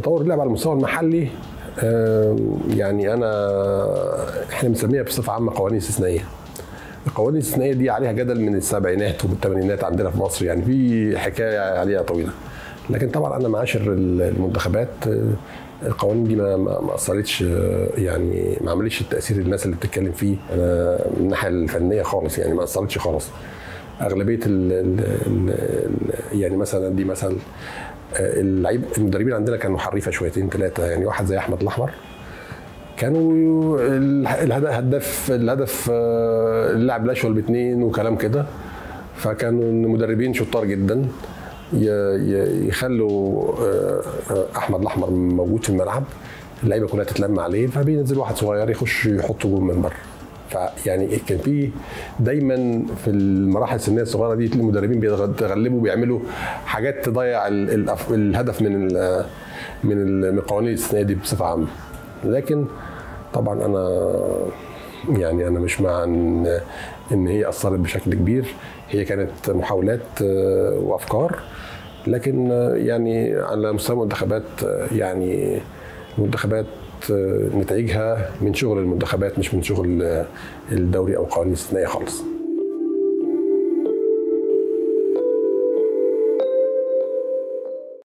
تطور اللعب على المستوى المحلي يعني أنا إحنا بنسميها بصفة عامة قوانين استثنائية. القوانين الاستثنائية دي عليها جدل من السبعينات والثمانينات عندنا في مصر يعني في حكاية عليها طويلة. لكن طبعا أنا معاشر المنتخبات القوانين دي ما ما أثرتش يعني ما عملتش التأثير الناس اللي بتتكلم فيه أنا من الناحية الفنية خالص يعني ما أثرتش خالص. أغلبية ال ال يعني مثلا دي مثلا اللعيب المدربين عندنا كانوا حريفة شويتين ثلاثة يعني واحد زي أحمد الأحمر. كانوا الهدف الهدف اللاعب الاشول باثنين وكلام كده. فكانوا المدربين شطار جدا يخلوا أحمد الأحمر موجود في الملعب. اللعيبة كلها تتلم عليه فبينزل واحد صغير يخش يحط جول من بره. فيعني كان في دايما في المراحل السنية الصغيرة دي المدربين بيتغلبوا بيعملوا حاجات تضيع الهدف من من القوانين الاستثنائيه دي بصفة عامة. لكن طبعا أنا يعني أنا مش مع ان إن هي أثرت بشكل كبير. هي كانت محاولات وأفكار. لكن يعني على مستوى المنتخبات يعني المنتخبات نتائجها من شغل المنتخبات مش من شغل الدوري أو قوانين استثنائية خالص.